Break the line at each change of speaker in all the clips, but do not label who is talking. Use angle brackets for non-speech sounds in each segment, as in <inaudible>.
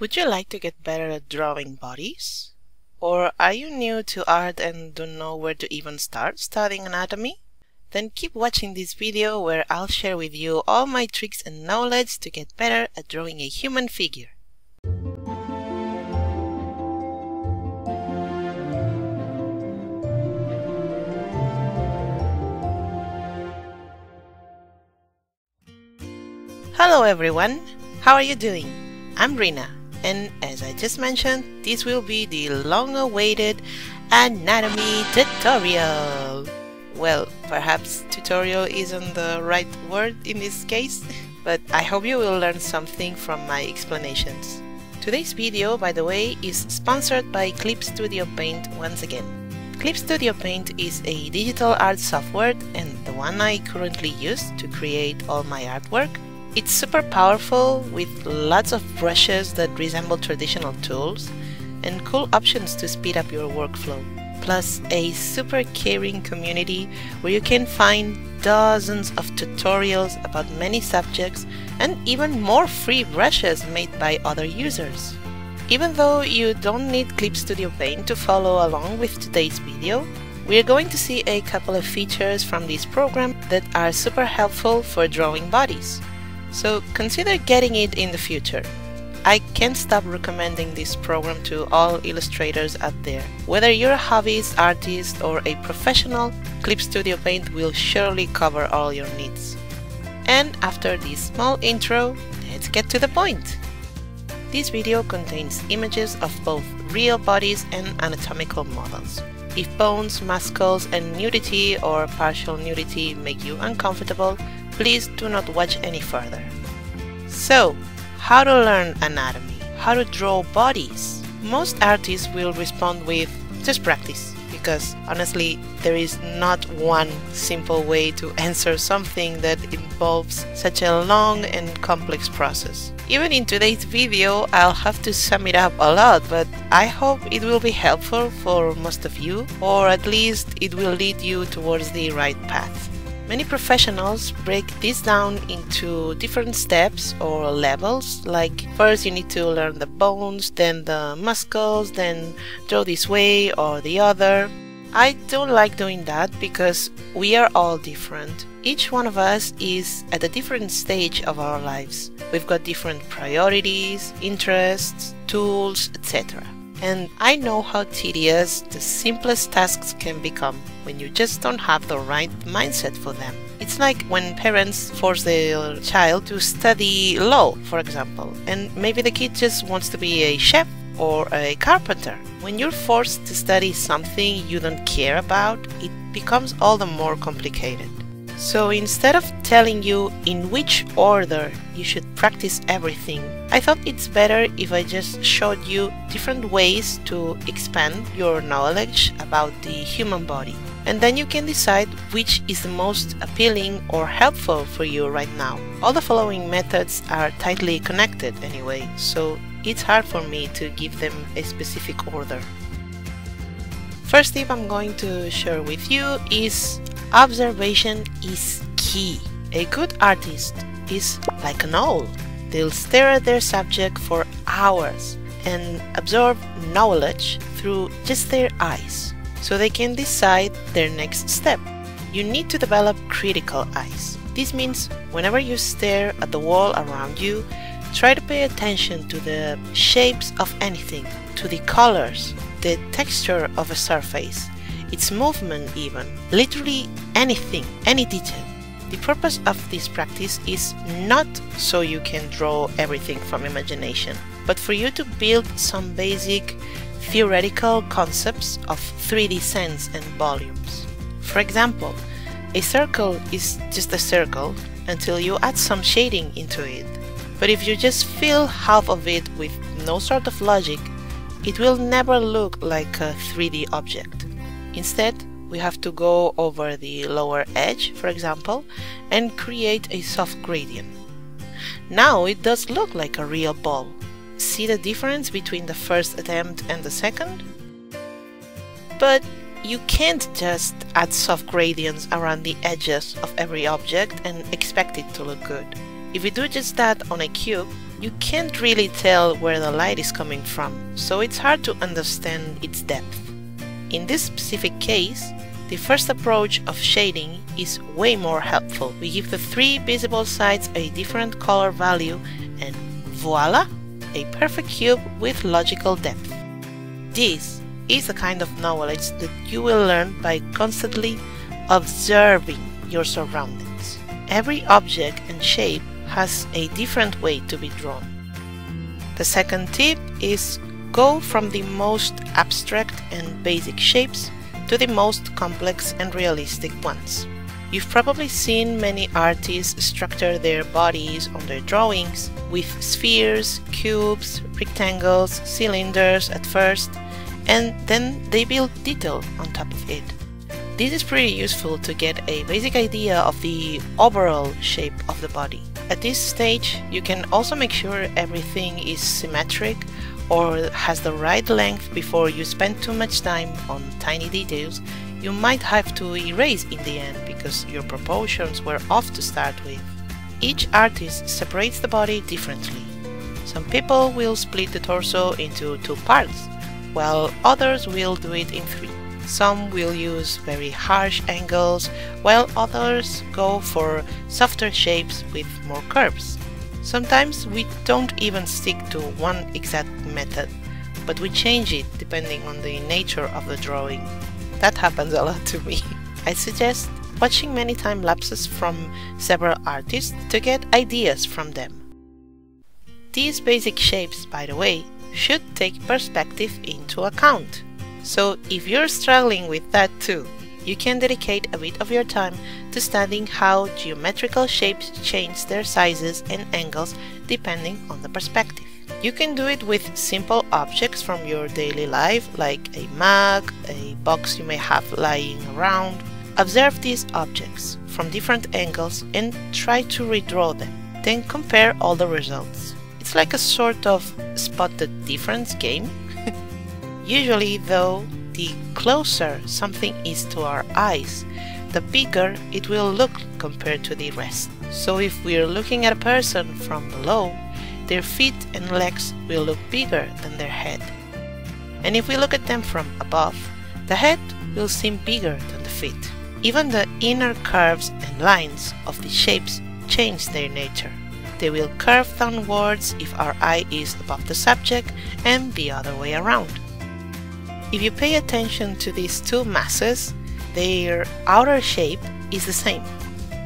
Would you like to get better at drawing bodies? Or are you new to art and don't know where to even start studying anatomy? Then keep watching this video where I'll share with you all my tricks and knowledge to get better at drawing a human figure. Hello everyone, how are you doing? I'm Rina and as I just mentioned, this will be the long-awaited anatomy tutorial. Well, perhaps tutorial isn't the right word in this case, but I hope you will learn something from my explanations. Today's video, by the way, is sponsored by Clip Studio Paint once again. Clip Studio Paint is a digital art software and the one I currently use to create all my artwork it's super powerful with lots of brushes that resemble traditional tools and cool options to speed up your workflow. Plus a super caring community where you can find dozens of tutorials about many subjects and even more free brushes made by other users. Even though you don't need Clip Studio Paint to follow along with today's video, we're going to see a couple of features from this program that are super helpful for drawing bodies so consider getting it in the future. I can't stop recommending this program to all illustrators out there. Whether you're a hobbyist, artist, or a professional, Clip Studio Paint will surely cover all your needs. And after this small intro, let's get to the point. This video contains images of both real bodies and anatomical models. If bones, muscles, and nudity or partial nudity make you uncomfortable, please do not watch any further. So, how to learn anatomy? How to draw bodies? Most artists will respond with just practice because honestly there is not one simple way to <laughs> answer something that involves such a long and complex process. Even in today's video I'll have to sum it up a lot but I hope it will be helpful for most of you or at least it will lead you towards the right path. Many professionals break this down into different steps or levels, like first you need to learn the bones, then the muscles, then draw this way or the other. I don't like doing that because we are all different. Each one of us is at a different stage of our lives. We've got different priorities, interests, tools, etc. And I know how tedious the simplest tasks can become when you just don't have the right mindset for them. It's like when parents force their child to study law, for example, and maybe the kid just wants to be a chef or a carpenter. When you're forced to study something you don't care about, it becomes all the more complicated. So instead of telling you in which order you should practice everything, I thought it's better if I just showed you different ways to expand your knowledge about the human body. And then you can decide which is the most appealing or helpful for you right now. All the following methods are tightly connected anyway, so it's hard for me to give them a specific order. First tip I'm going to share with you is Observation is key. A good artist is like an owl. They'll stare at their subject for hours and absorb knowledge through just their eyes so they can decide their next step. You need to develop critical eyes. This means whenever you stare at the wall around you, try to pay attention to the shapes of anything, to the colors, the texture of a surface, its movement even, literally anything, any detail. The purpose of this practice is not so you can draw everything from imagination, but for you to build some basic theoretical concepts of 3D sense and volumes. For example, a circle is just a circle until you add some shading into it. But if you just fill half of it with no sort of logic, it will never look like a 3D object. Instead, we have to go over the lower edge, for example, and create a soft gradient. Now it does look like a real ball. See the difference between the first attempt and the second? But you can't just add soft gradients around the edges of every object and expect it to look good. If you do just that on a cube, you can't really tell where the light is coming from, so it's hard to understand its depth. In this specific case, the first approach of shading is way more helpful. We give the three visible sides a different color value and voila, a perfect cube with logical depth. This is the kind of knowledge that you will learn by constantly observing your surroundings. Every object and shape has a different way to be drawn. The second tip is go from the most abstract and basic shapes to the most complex and realistic ones. You've probably seen many artists structure their bodies on their drawings with spheres, cubes, rectangles, cylinders at first, and then they build detail on top of it. This is pretty useful to get a basic idea of the overall shape of the body. At this stage, you can also make sure everything is symmetric or has the right length before you spend too much time on tiny details you might have to erase in the end because your proportions were off to start with. Each artist separates the body differently. Some people will split the torso into two parts, while others will do it in three. Some will use very harsh angles, while others go for softer shapes with more curves. Sometimes we don't even stick to one exact method, but we change it depending on the nature of the drawing. That happens a lot to me. <laughs> I suggest watching many time lapses from several artists to get ideas from them. These basic shapes, by the way, should take perspective into account. So if you're struggling with that too, you can dedicate a bit of your time to studying how geometrical shapes change their sizes and angles depending on the perspective. You can do it with simple objects from your daily life like a mug, a box you may have lying around. Observe these objects from different angles and try to redraw them. Then compare all the results. It's like a sort of spot the difference game. <laughs> Usually though, the closer something is to our eyes, the bigger it will look compared to the rest. So if we're looking at a person from below, their feet and legs will look bigger than their head. And if we look at them from above, the head will seem bigger than the feet. Even the inner curves and lines of the shapes change their nature. They will curve downwards if our eye is above the subject and the other way around. If you pay attention to these two masses, their outer shape is the same,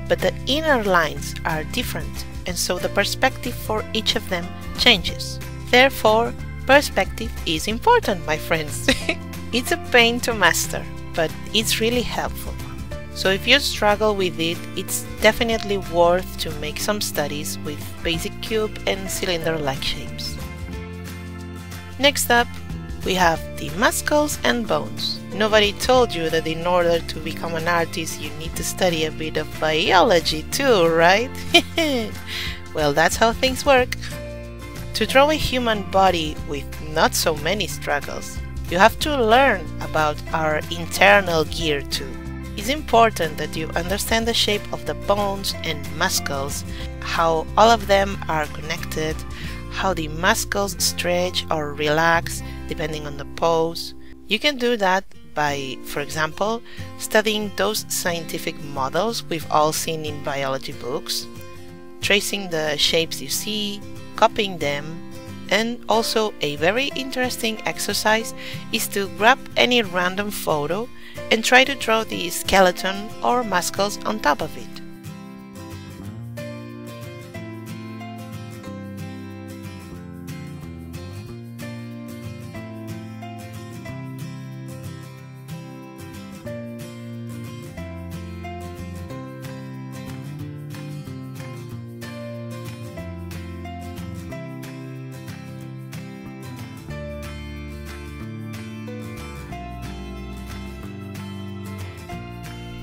but the inner lines are different and so the perspective for each of them changes. Therefore, perspective is important, my friends. <laughs> it's a pain to master, but it's really helpful. So if you struggle with it, it's definitely worth to make some studies with basic cube and cylinder-like shapes. Next up, we have the muscles and bones. Nobody told you that in order to become an artist you need to study a bit of biology too, right? <laughs> well, that's how things work. To draw a human body with not so many struggles, you have to learn about our internal gear too. It's important that you understand the shape of the bones and muscles, how all of them are connected, how the muscles stretch or relax depending on the pose. You can do that by, for example, studying those scientific models we've all seen in biology books, tracing the shapes you see, copying them, and also a very interesting exercise is to grab any random photo and try to draw the skeleton or muscles on top of it.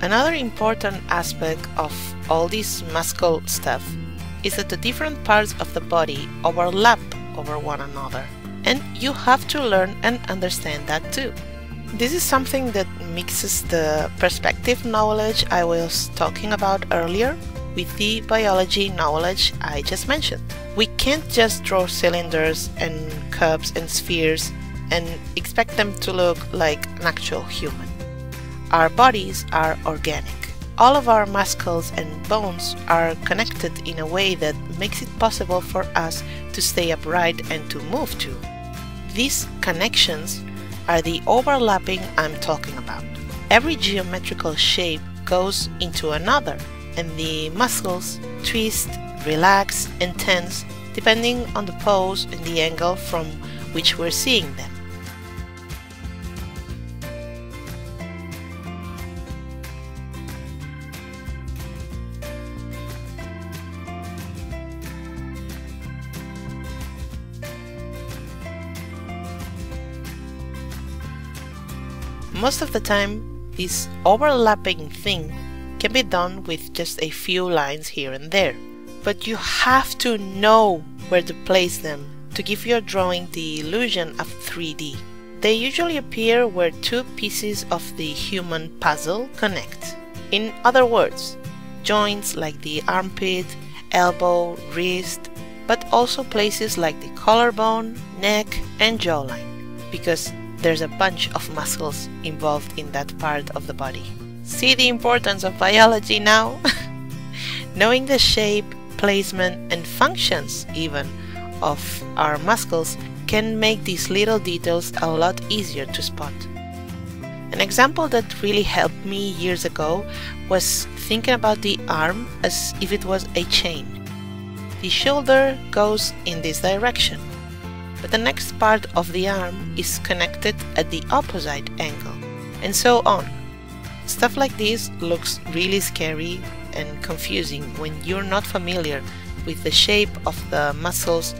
Another important aspect of all this muscle stuff is that the different parts of the body overlap over one another. And you have to learn and understand that too. This is something that mixes the perspective knowledge I was talking about earlier with the biology knowledge I just mentioned. We can't just draw cylinders and cups and spheres and expect them to look like an actual human. Our bodies are organic. All of our muscles and bones are connected in a way that makes it possible for us to stay upright and to move too. These connections are the overlapping I'm talking about. Every geometrical shape goes into another, and the muscles twist, relax, and tense depending on the pose and the angle from which we're seeing them. Most of the time, this overlapping thing can be done with just a few lines here and there, but you have to know where to place them to give your drawing the illusion of 3D. They usually appear where two pieces of the human puzzle connect. In other words, joints like the armpit, elbow, wrist, but also places like the collarbone, neck, and jawline, because there's a bunch of muscles involved in that part of the body. See the importance of biology now? <laughs> Knowing the shape, placement, and functions even of our muscles can make these little details a lot easier to spot. An example that really helped me years ago was thinking about the arm as if it was a chain. The shoulder goes in this direction but the next part of the arm is connected at the opposite angle, and so on. Stuff like this looks really scary and confusing when you're not familiar with the shape of the muscles,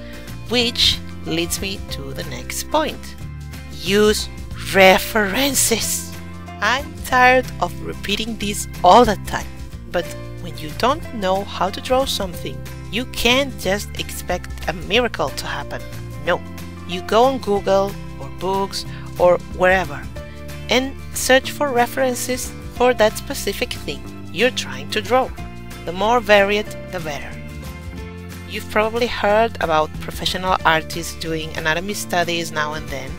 which leads me to the next point. Use references. I'm tired of repeating this all the time, but when you don't know how to draw something, you can't just expect a miracle to happen. No, you go on Google or books or wherever and search for references for that specific thing you're trying to draw. The more varied, the better. You've probably heard about professional artists doing anatomy studies now and then,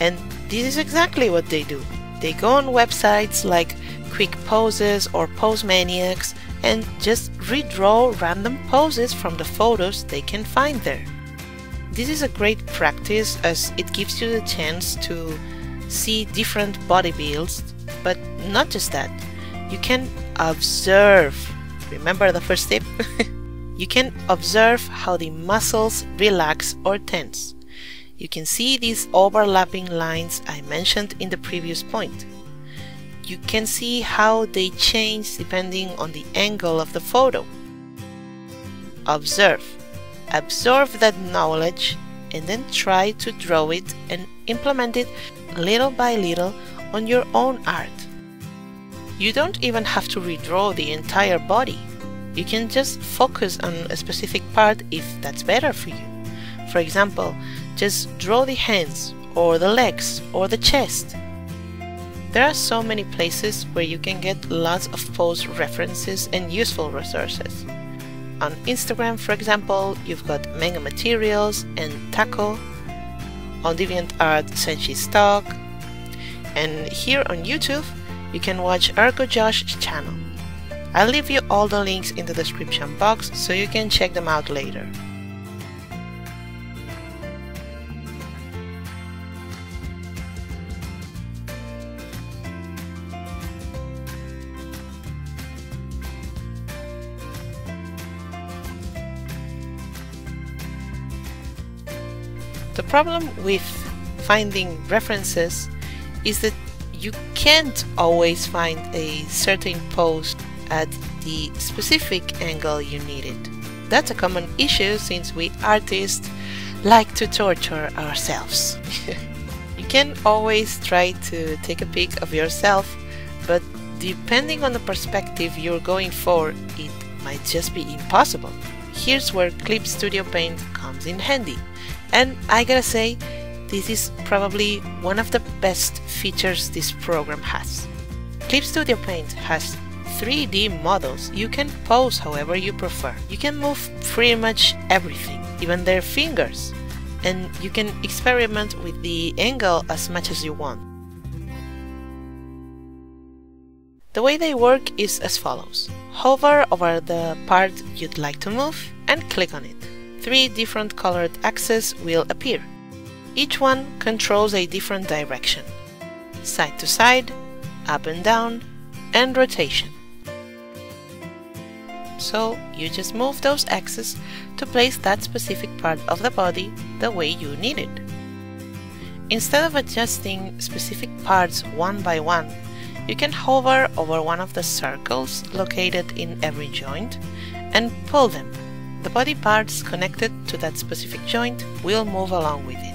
and this is exactly what they do. They go on websites like Quick Poses or Pose Maniacs and just redraw random poses from the photos they can find there. This is a great practice as it gives you the chance to see different body builds, but not just that. You can observe. Remember the first tip? <laughs> you can observe how the muscles relax or tense. You can see these overlapping lines I mentioned in the previous point. You can see how they change depending on the angle of the photo. Observe absorb that knowledge and then try to draw it and implement it little by little on your own art. You don't even have to redraw the entire body. You can just focus on a specific part if that's better for you. For example, just draw the hands or the legs or the chest. There are so many places where you can get lots of pose references and useful resources. On Instagram, for example, you've got Manga Materials and Taco. On DeviantArt, Senshi Stock. And here on YouTube, you can watch Ergo Josh's channel. I'll leave you all the links in the description box so you can check them out later. Problem with finding references is that you can't always find a certain pose at the specific angle you need it. That's a common issue since we artists like to torture ourselves. <laughs> you can always try to take a pic of yourself, but depending on the perspective you're going for, it might just be impossible. Here's where Clip Studio Paint comes in handy. And I gotta say, this is probably one of the best features this program has. Clip Studio Paint has 3D models, you can pose however you prefer. You can move pretty much everything, even their fingers, and you can experiment with the angle as much as you want. The way they work is as follows. Hover over the part you'd like to move and click on it. Three different colored axes will appear. Each one controls a different direction. Side to side, up and down, and rotation. So you just move those axes to place that specific part of the body the way you need it. Instead of adjusting specific parts one by one, you can hover over one of the circles located in every joint and pull them. The body parts connected to that specific joint will move along with it.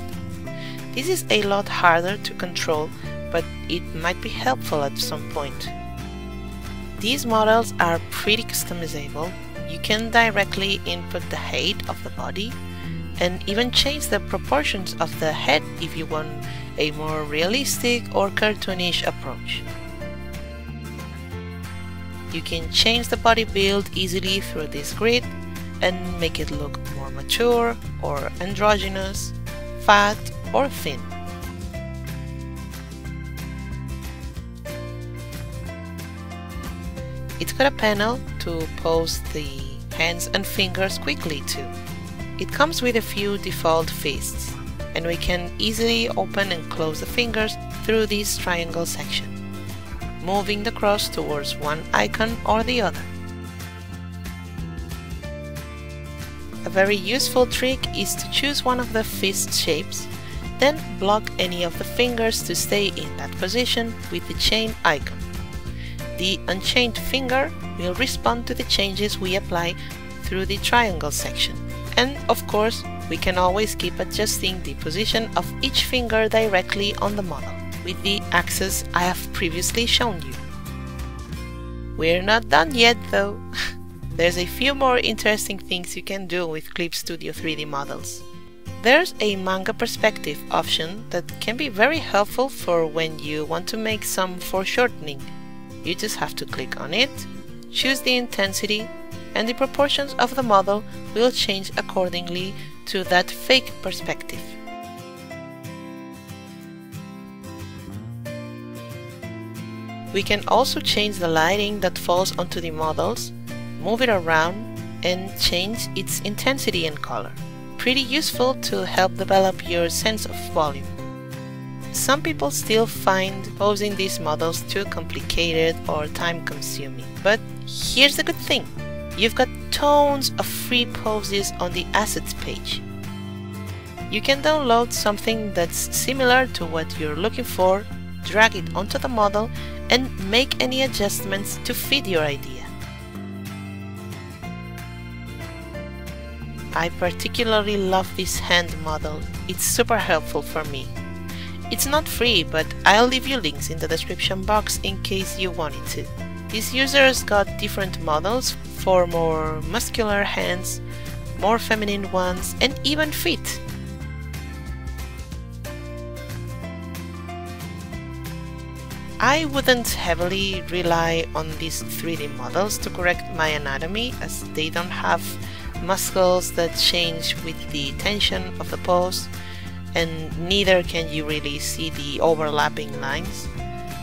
This is a lot harder to control, but it might be helpful at some point. These models are pretty customizable. You can directly input the height of the body and even change the proportions of the head if you want a more realistic or cartoonish approach. You can change the body build easily through this grid and make it look more mature or androgynous, fat or thin. It's got a panel to pose the hands and fingers quickly too. It comes with a few default fists, and we can easily open and close the fingers through this triangle section, moving the cross towards one icon or the other. A very useful trick is to choose one of the fist shapes, then block any of the fingers to stay in that position with the chain icon the unchained finger will respond to the changes we apply through the triangle section. And of course, we can always keep adjusting the position of each finger directly on the model with the axes I have previously shown you. We're not done yet though. <laughs> There's a few more interesting things you can do with Clip Studio 3D models. There's a manga perspective option that can be very helpful for when you want to make some foreshortening you just have to click on it, choose the intensity, and the proportions of the model will change accordingly to that fake perspective. We can also change the lighting that falls onto the models, move it around, and change its intensity and color. Pretty useful to help develop your sense of volume. Some people still find posing these models too complicated or time consuming, but here's the good thing. You've got tons of free poses on the assets page. You can download something that's similar to what you're looking for, drag it onto the model, and make any adjustments to fit your idea. I particularly love this hand model. It's super helpful for me. It's not free, but I'll leave you links in the description box in case you wanted to. This user's got different models for more muscular hands, more feminine ones, and even feet. I wouldn't heavily rely on these 3D models to correct my anatomy as they don't have muscles that change with the tension of the pose and neither can you really see the overlapping lines.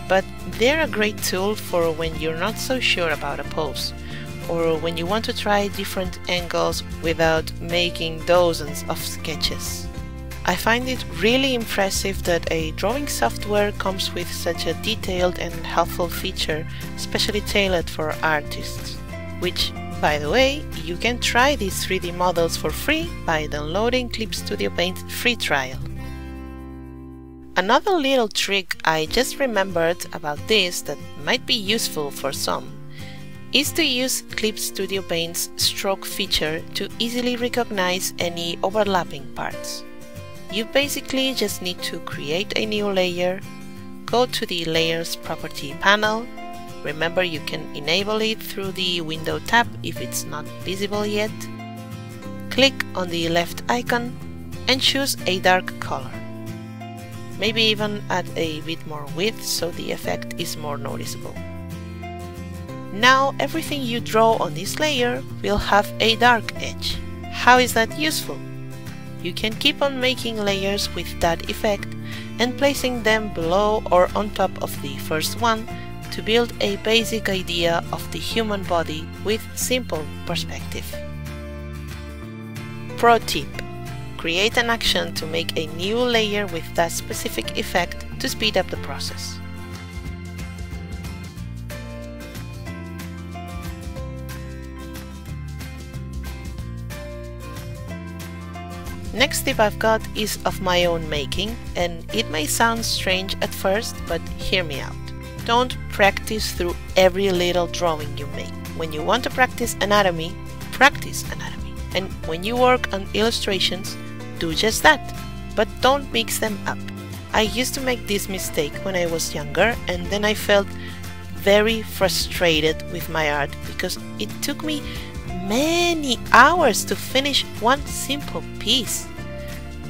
But they're a great tool for when you're not so sure about a pose, or when you want to try different angles without making dozens of sketches. I find it really impressive that a drawing software comes with such a detailed and helpful feature specially tailored for artists, which by the way, you can try these 3D models for free by downloading Clip Studio Paint free trial. Another little trick I just remembered about this that might be useful for some is to use Clip Studio Paint's stroke feature to easily recognize any overlapping parts. You basically just need to create a new layer, go to the Layers property panel Remember you can enable it through the window tab if it's not visible yet. Click on the left icon and choose a dark color. Maybe even add a bit more width so the effect is more noticeable. Now everything you draw on this layer will have a dark edge. How is that useful? You can keep on making layers with that effect and placing them below or on top of the first one to build a basic idea of the human body with simple perspective. Pro tip Create an action to make a new layer with that specific effect to speed up the process. Next tip I've got is of my own making and it may sound strange at first but hear me out. Don't practice through every little drawing you make. When you want to practice anatomy, practice anatomy. And when you work on illustrations, do just that, but don't mix them up. I used to make this mistake when I was younger and then I felt very frustrated with my art because it took me many hours to finish one simple piece.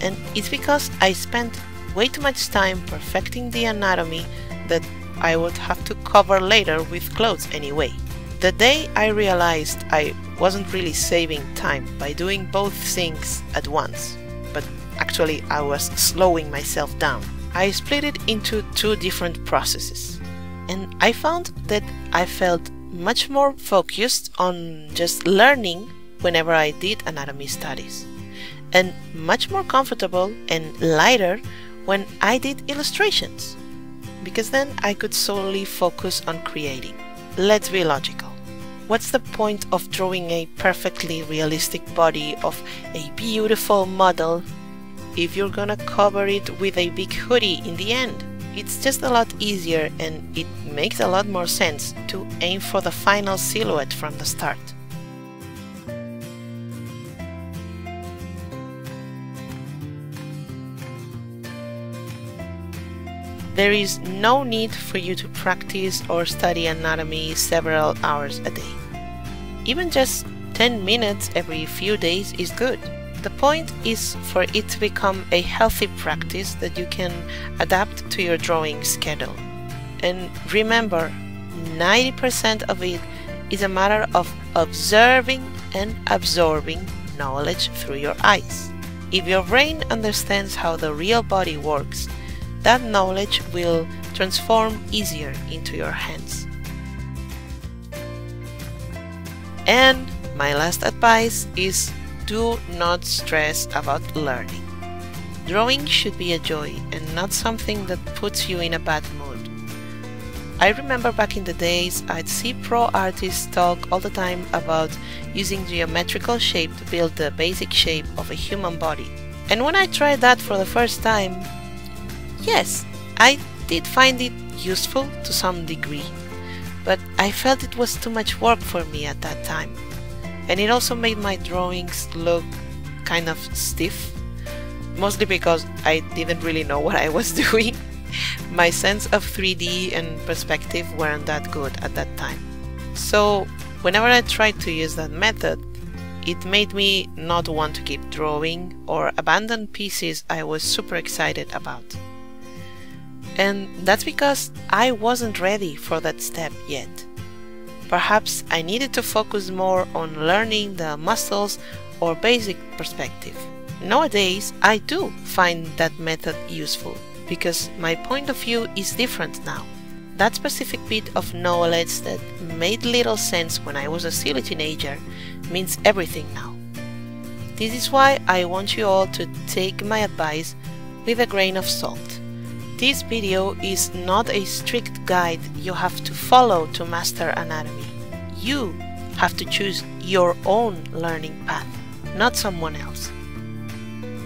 And it's because I spent way too much time perfecting the anatomy that I would have to cover later with clothes anyway. The day I realized I wasn't really saving time by doing both things at once, but actually I was slowing myself down, I split it into two different processes. And I found that I felt much more focused on just learning whenever I did anatomy studies, and much more comfortable and lighter when I did illustrations, because then I could solely focus on creating. Let's be logical. What's the point of drawing a perfectly realistic body of a beautiful model if you're gonna cover it with a big hoodie in the end? It's just a lot easier and it makes a lot more sense to aim for the final silhouette from the start. There is no need for you to practice or study anatomy several hours a day. Even just 10 minutes every few days is good. The point is for it to become a healthy practice that you can adapt to your drawing schedule. And remember, 90% of it is a matter of observing and absorbing knowledge through your eyes. If your brain understands how the real body works, that knowledge will transform easier into your hands. And my last advice is do not stress about learning. Drawing should be a joy and not something that puts you in a bad mood. I remember back in the days I'd see pro artists talk all the time about using geometrical shape to build the basic shape of a human body. And when I tried that for the first time, yes, I did find it useful to some degree, but I felt it was too much work for me at that time. And it also made my drawings look kind of stiff mostly because I didn't really know what I was <laughs> doing. My sense of 3D and perspective weren't that good at that time. So whenever I tried to use that method it made me not want to keep drawing or abandon pieces I was super excited about. And that's because I wasn't ready for that step yet. Perhaps I needed to focus more on learning the muscles or basic perspective. Nowadays, I do find that method useful because my point of view is different now. That specific bit of knowledge that made little sense when I was a silly teenager means everything now. This is why I want you all to take my advice with a grain of salt. This video is not a strict guide you have to follow to master anatomy. You have to choose your own learning path, not someone else.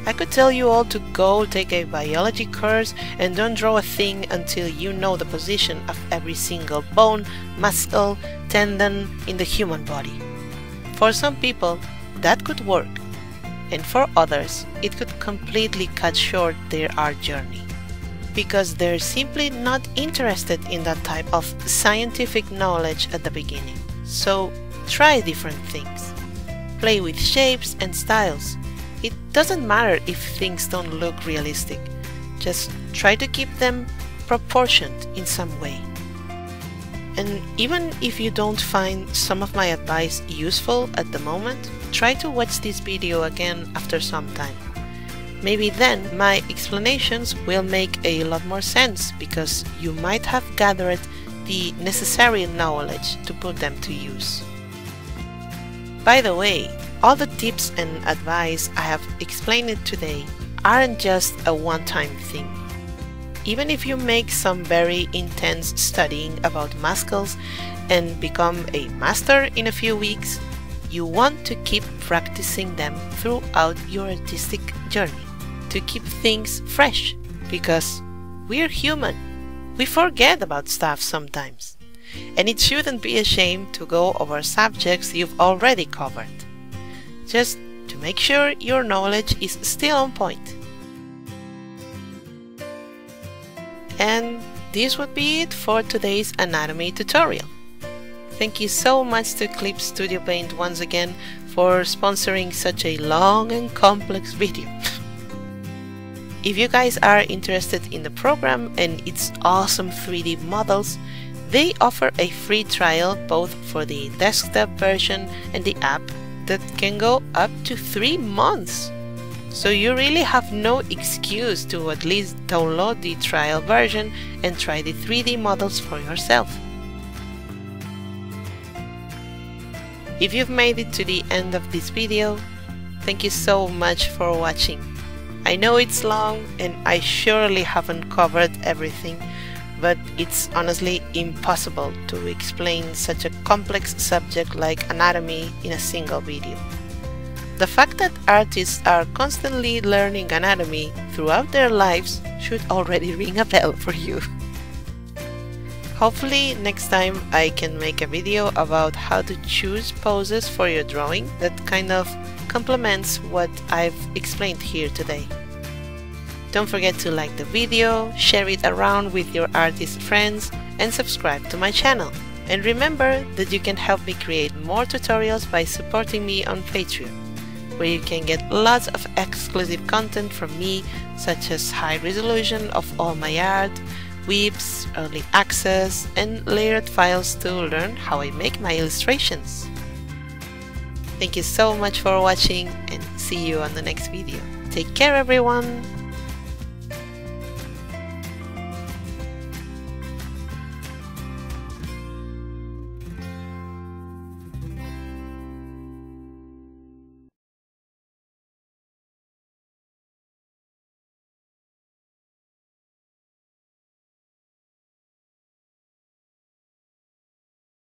I could tell you all to go take a biology course and don't draw a thing until you know the position of every single bone, muscle, tendon in the human body. For some people, that could work, and for others, it could completely cut short their art journey because they're simply not interested in that type of scientific knowledge at the beginning. So try different things. Play with shapes and styles. It doesn't matter if things don't look realistic. Just try to keep them proportioned in some way. And even if you don't find some of my advice useful at the moment, try to watch this video again after some time. Maybe then my explanations will make a lot more sense because you might have gathered the necessary knowledge to put them to use. By the way, all the tips and advice I have explained today aren't just a one-time thing. Even if you make some very intense studying about muscles and become a master in a few weeks, you want to keep practicing them throughout your artistic journey to keep things fresh because we're human. We forget about stuff sometimes. And it shouldn't be a shame to go over subjects you've already covered. Just to make sure your knowledge is still on point. And this would be it for today's anatomy tutorial. Thank you so much to Clip Studio Paint once again for sponsoring such a long and complex <laughs> video. If you guys are interested in the program and its awesome 3D models, they offer a free trial both for the desktop version and the app that can go up to 3 months. So you really have no excuse to at least download the trial version and try the 3D models for yourself. If you've made it to the end of this video, thank you so much for watching. I know it's long and I surely haven't covered everything, but it's honestly impossible to explain such a complex subject like anatomy in a single video. The fact that artists are constantly learning anatomy throughout their lives should already <laughs> ring a bell for you. Hopefully next time I can make a video about how to choose poses for your drawing that kind of complements what I've explained here today. Don't forget to like the video, share it around with your artist friends and subscribe to my channel. And remember that you can help me create more tutorials by supporting me on Patreon, where you can get lots of exclusive content from me such as high resolution of all my art, WIPs, early access, and layered files to learn how I make my illustrations. Thank you so much for watching and see you on the next video. Take care everyone!